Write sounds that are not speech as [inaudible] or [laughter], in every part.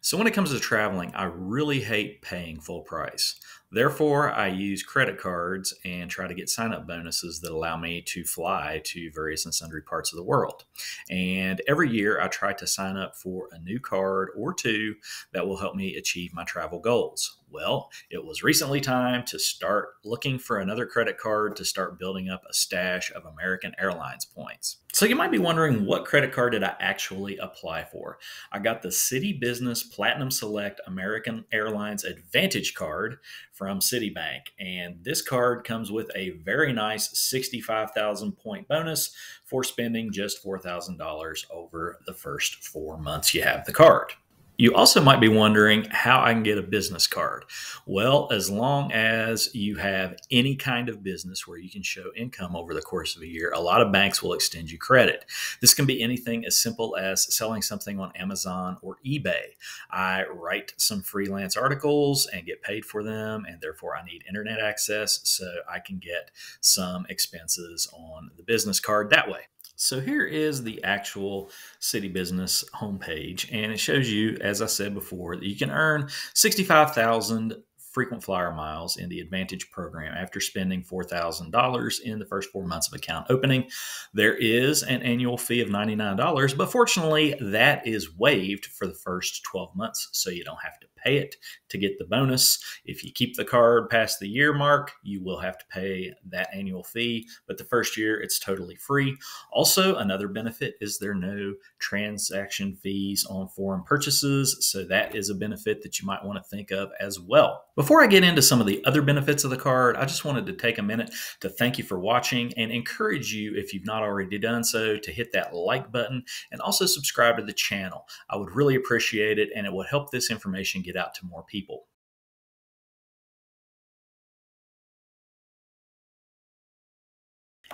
So, when it comes to traveling, I really hate paying full price. Therefore, I use credit cards and try to get sign up bonuses that allow me to fly to various and sundry parts of the world. And every year, I try to sign up for a new card or two that will help me achieve my travel goals. Well, it was recently time to start looking for another credit card to start building up a stash of American Airlines points. So you might be wondering what credit card did I actually apply for? I got the Citi Business Platinum Select American Airlines AAdvantage card from Citibank. And this card comes with a very nice 65,000 point bonus for spending just $4,000 over the first four months you have the card. You also might be wondering how I can get a business card. Well, as long as you have any kind of business where you can show income over the course of a year, a lot of banks will extend you credit. This can be anything as simple as selling something on Amazon or eBay. I write some freelance articles and get paid for them, and therefore I need internet access so I can get some expenses on the business card that way. So here is the actual CitiBusiness homepage, and it shows you, as I said before, that you can earn 65,000 frequent flyer miles in the AAdvantage program after spending $4,000 in the first four months of account opening. There is an annual fee of $99, but fortunately, that is waived for the first 12 months, so you don't have to pay it to get the bonus. If you keep the card past the year mark, you will have to pay that annual fee, but the first year it's totally free. Also, another benefit is there are no transaction fees on foreign purchases, so that is a benefit that you might want to think of as well. Before I get into some of the other benefits of the card, I just wanted to take a minute to thank you for watching and encourage you, if you've not already done so, to hit that like button and also subscribe to the channel. I would really appreciate it and it would help this information get out to more people.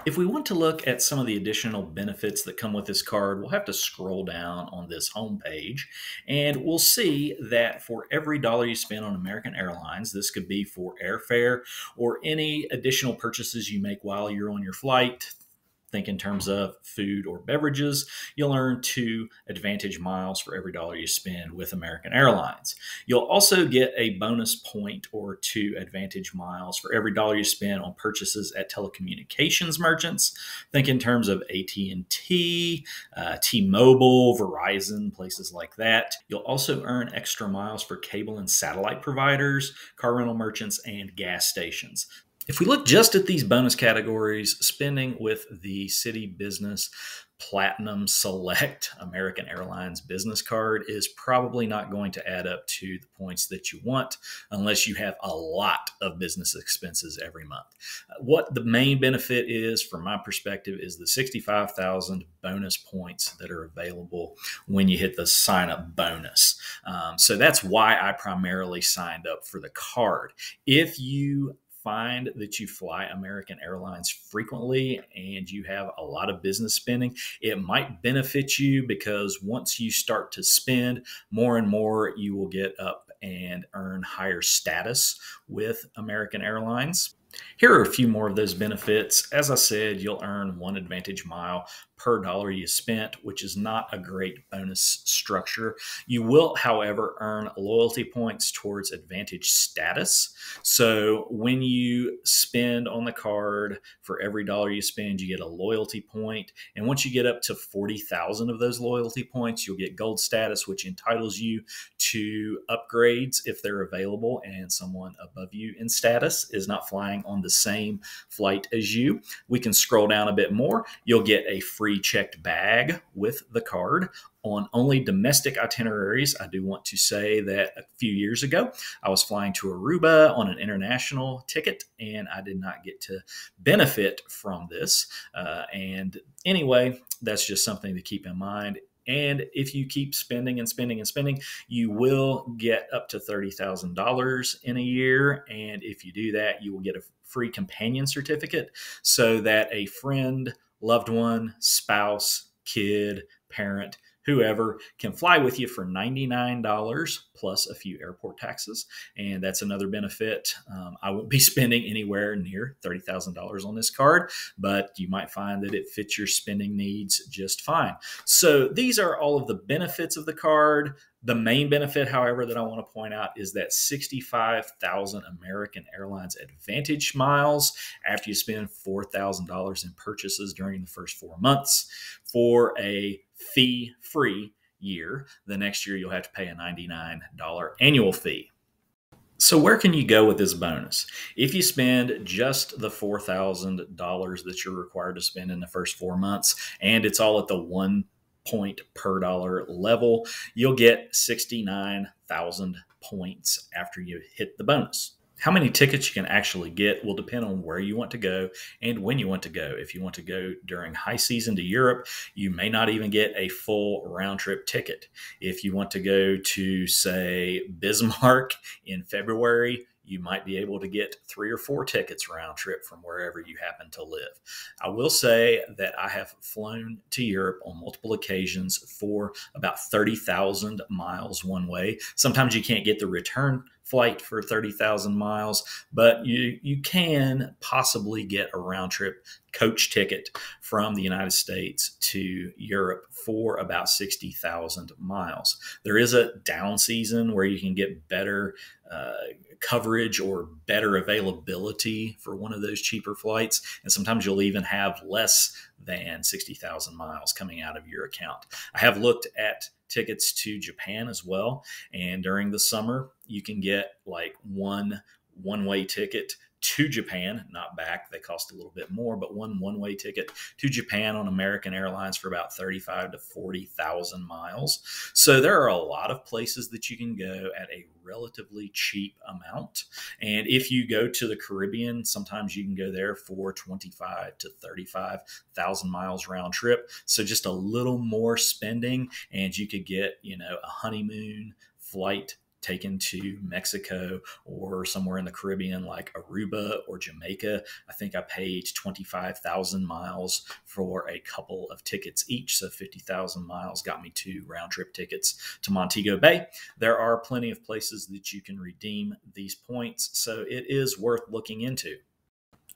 If we want to look at some of the additional benefits that come with this card, we'll have to scroll down on this home page and we'll see that for every dollar you spend on American Airlines, this could be for airfare or any additional purchases you make while you're on your flight, think in terms of food or beverages, you'll earn two AAdvantage miles for every dollar you spend with American Airlines. You'll also get a bonus point or two AAdvantage miles for every dollar you spend on purchases at telecommunications merchants. Think in terms of AT&T, uh, T-Mobile, Verizon, places like that. You'll also earn extra miles for cable and satellite providers, car rental merchants, and gas stations. If we look just at these bonus categories, spending with the CitiBusiness Platinum Select American Airlines business card is probably not going to add up to the points that you want unless you have a lot of business expenses every month. What the main benefit is, from my perspective, is the 65,000 bonus points that are available when you hit the sign up bonus. Um, so that's why I primarily signed up for the card. If you find that you fly American Airlines frequently and you have a lot of business spending, it might benefit you because once you start to spend more and more, you will get up and earn higher status with American Airlines. Here are a few more of those benefits. As I said, you'll earn one AAdvantage mile per dollar you spent, which is not a great bonus structure. You will, however, earn loyalty points towards AAdvantage status. So when you spend on the card, for every dollar you spend, you get a loyalty point. And once you get up to 40,000 of those loyalty points, you'll get gold status, which entitles you to upgrades if they're available and someone above you in status is not flying on the same flight as you. We can scroll down a bit more. You'll get a free checked bag with the card on only domestic itineraries. I do want to say that a few years ago, I was flying to Aruba on an international ticket and I did not get to benefit from this. Uh, and anyway, that's just something to keep in mind. And if you keep spending and spending and spending, you will get up to $30,000 in a year. And if you do that, you will get a free companion certificate so that a friend, loved one, spouse, kid, parent whoever can fly with you for $99 plus a few airport taxes. And that's another benefit. Um, I won't be [laughs] spending anywhere near $30,000 on this card, but you might find that it fits your spending needs just fine. So these are all of the benefits of the card The main benefit, however, that I want to point out is that 65,000 American Airlines AAdvantage miles after you spend $4,000 in purchases during the first four months for a fee free year. The next year, you'll have to pay a $99 annual fee. So, where can you go with this bonus? If you spend just the $4,000 that you're required to spend in the first four months, and it's all at the one point per dollar level, you'll get 69,000 points after you hit the bonus. How many tickets you can actually get will depend on where you want to go and when you want to go. If you want to go during high season to Europe, you may not even get a full round trip ticket. If you want to go to, say, Bismarck in February, you might be able to get three or four tickets round trip from wherever you happen to live. I will say that I have flown to Europe on multiple occasions for about 30,000 miles one way. Sometimes you can't get the return flight for 30,000 miles, but you you can possibly get a round trip coach ticket from the United States to Europe for about 60,000 miles. There is a down season where you can get better uh, coverage or better availability for one of those cheaper flights. And sometimes you'll even have less than 60,000 miles coming out of your account. I have looked at tickets to Japan as well. And during the summer, you can get like one one way ticket to Japan, not back. They cost a little bit more, but one one way ticket to Japan on American Airlines for about 35 to 40,000 miles. So there are a lot of places that you can go at a relatively cheap amount. And if you go to the Caribbean, sometimes you can go there for 25 to 35,000 miles round trip. So just a little more spending, and you could get, you know, a honeymoon flight taken to Mexico or somewhere in the Caribbean like Aruba or Jamaica. I think I paid 25,000 miles for a couple of tickets each. So 50,000 miles got me two round trip tickets to Montego Bay. There are plenty of places that you can redeem these points. So it is worth looking into.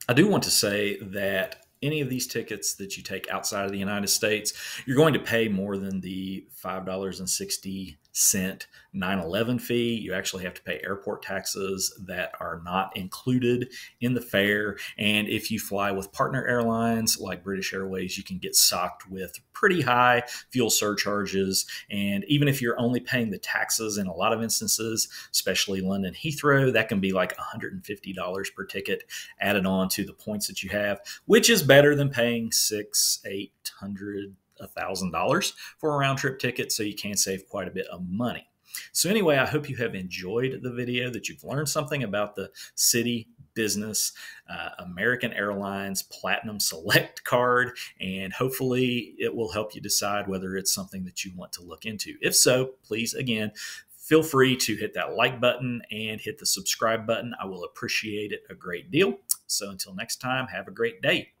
I do want to say that any of these tickets that you take outside of the United States, you're going to pay more than the $5.60 cent 911 fee. You actually have to pay airport taxes that are not included in the fare. And if you fly with partner airlines like British Airways, you can get socked with pretty high fuel surcharges. And even if you're only paying the taxes in a lot of instances, especially London Heathrow, that can be like $150 per ticket added on to the points that you have, which is better than paying six, eight hundred $1,000 for a round trip ticket, so you can save quite a bit of money. So, anyway, I hope you have enjoyed the video, that you've learned something about the city business uh, American Airlines Platinum Select card, and hopefully it will help you decide whether it's something that you want to look into. If so, please, again, feel free to hit that like button and hit the subscribe button. I will appreciate it a great deal. So, until next time, have a great day.